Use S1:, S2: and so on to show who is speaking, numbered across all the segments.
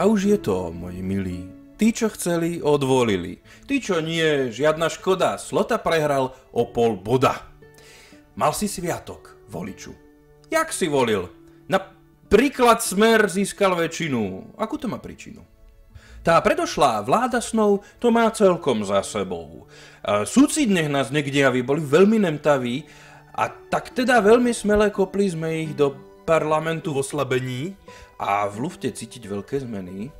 S1: A už je to, moji milí. Tí, čo chceli, odvolili. Tí, čo nie, žiadna škoda. Slota prehral o pol boda. Mal si sviatok, voliču. Jak si volil? Napríklad Smer získal väčšinu. Akú to má príčinu? Tá predošlá vláda snov to má celkom za sebou. Súcid nech nás niekde aby boli veľmi nemtaví a tak teda veľmi smelé kopli sme ich do parlamentu v oslabení a v lufte cítiť veľké zmeny.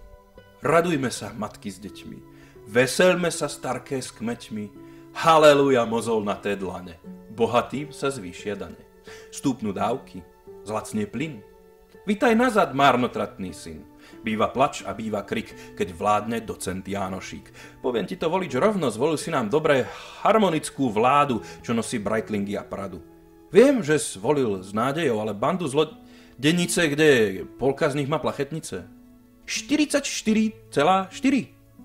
S1: Radujme sa, matky s deťmi. Veselme sa, starké s kmeťmi. Haleluja, mozol na té dlane. Bohatým sa zvýšia dane. Stúpnu dávky, zlacne plyn. Vítaj nazad, márnotratný syn. Býva plač a býva krik, keď vládne docent Jánošík. Poviem ti to volič rovno, zvolil si nám dobré harmonickú vládu, čo nosí Breitlingy a Pradu. Viem, že zvolil s nádejou, ale bandu zlo... Denice, kde polka z nich má plachetnice. 44,4.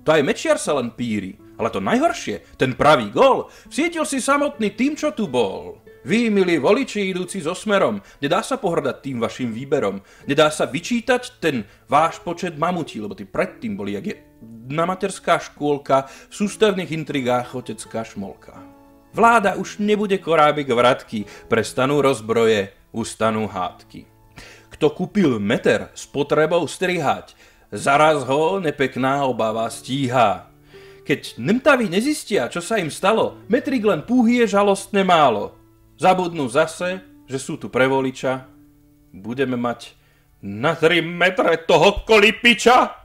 S1: To aj Mečiar sa len píri. Ale to najhoršie, ten pravý gol, vsietil si samotný tým, čo tu bol. Vy, milí voliči idúci so smerom, nedá sa pohrdať tým vašim výberom. Nedá sa vyčítať ten váš počet mamutí, lebo ty predtým boli, jak je na materská škôlka, v sústavných intrigách otecká šmolka. Vláda už nebude korábik vratky, prestanú rozbroje, ustanú hádky. Kto kúpil meter s potrebou strihať, zaraz ho nepekná obava stíha. Keď nemtaví nezistia, čo sa im stalo, metrik len púhy je žalostne málo. Zabudnú zase, že sú tu pre voliča. Budeme mať na 3 metre toho kolipiča.